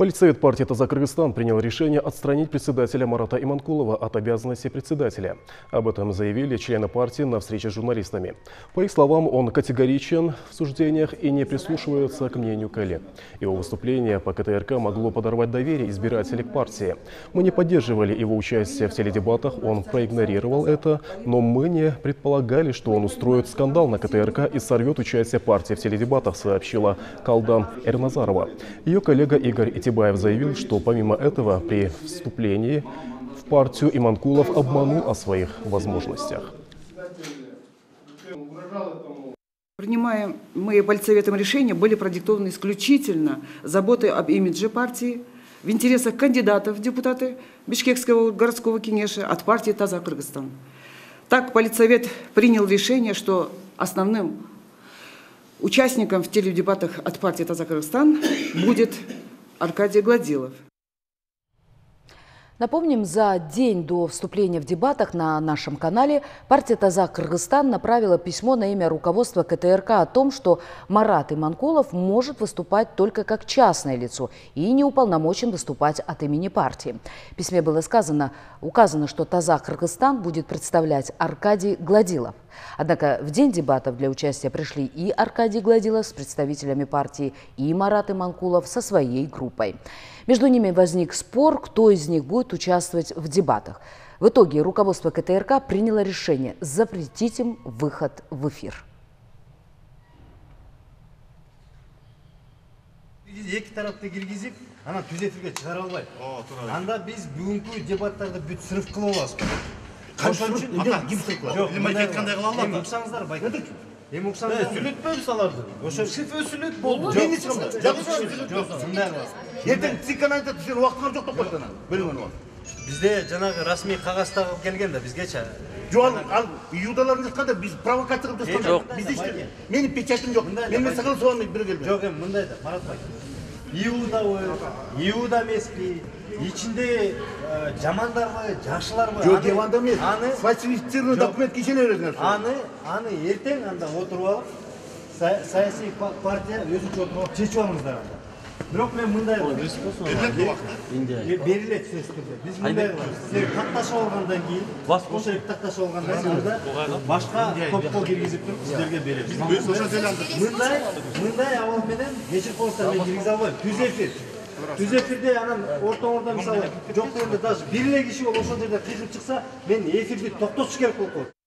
Политсовет партии «Таза Кыргызстан» принял решение отстранить председателя Марата Иманкулова от обязанности председателя. Об этом заявили члены партии на встрече с журналистами. По их словам, он категоричен в суждениях и не прислушивается к мнению коллег. Его выступление по КТРК могло подорвать доверие избирателей к партии. Мы не поддерживали его участие в теледебатах, он проигнорировал это, но мы не предполагали, что он устроит скандал на КТРК и сорвет участие партии в теледебатах, сообщила Калдан Эрназарова. Ее коллега Игорь Итибаев заявил, что помимо этого при вступлении в партию Иманкулов обманул о своих возможностях. Принимая мы политсоветом решения, были продиктованы исключительно заботой об имидже партии, в интересах кандидатов в депутаты Бишкекского городского кинеша от партии «Таза Кыргызстан». Так политсовет принял решение, что основным участником в теледебатах от партии «Таза Кыргызстан» будет Аркадий Гладилов. Напомним, за день до вступления в дебатах на нашем канале партия «Таза Кыргызстан» направила письмо на имя руководства КТРК о том, что Марат Иманкулов может выступать только как частное лицо и не уполномочен выступать от имени партии. В письме было сказано, указано, что «Таза Кыргызстан» будет представлять Аркадий Гладилов. Однако в день дебатов для участия пришли и Аркадий Гладилов с представителями партии, и Марат Иманкулов со своей группой. Между ними возник спор, кто из них будет участвовать в дебатах. В итоге руководство КТРК приняло решение запретить им выход в эфир. эки тарапты киргизип анан түз эфирге чыгара албайт анда биз бүгүнкү дебаттарды бүт срыв кылып алабыз ошон үчүн Ата, ким срыв кылат? жок Илимбай айткандай кыла алат. эми уксаңыздар Эмоксан өсүлөтпөй саларды. Ошо шиф өсүлөт болду. Мен эч кандай. Жакшы өсүлөт болсо. Эртең ЦИК-ны айтат, сен убактыңар жок деп койду анан. Бөлгөн убакыт. Бизде жанагы расмий кагаз тагып келген да бизгечи. Жок ал ал юдалар жатканда биз провокация кылып жатканда. Жок. Бизде эч менин печатым жок. Мен мен сакал соған бир келген. Жок эми мындай да Марат бай. Иуда, Иуда эмеспи, ичинде жамандарбы жакшыларбы жок аны- диванда эмес аны сфальсифицированный Жок. документке ишене бересиңер аны аны ертең анда отуруп алып са- саясий па- партия өзүнчө отуруп алып чечип алыңыздар анда бирок мен мындай берилет берилет сөзсүз түрдө биз мындай кылабыз силер такташып алгандан кийин ошол эки такташып алгандан кийин анда башка топко киргизип туруп сиздерге беребиз мындай мындай абал менен кечирип коюңуздар мен киргизе албайм түз эфир түз эфирде анан ортоңордо мисалы жок дегенде даже эле киши ошол жерде кыйкып чыкса мен эфирди токтотуш керек болуп калат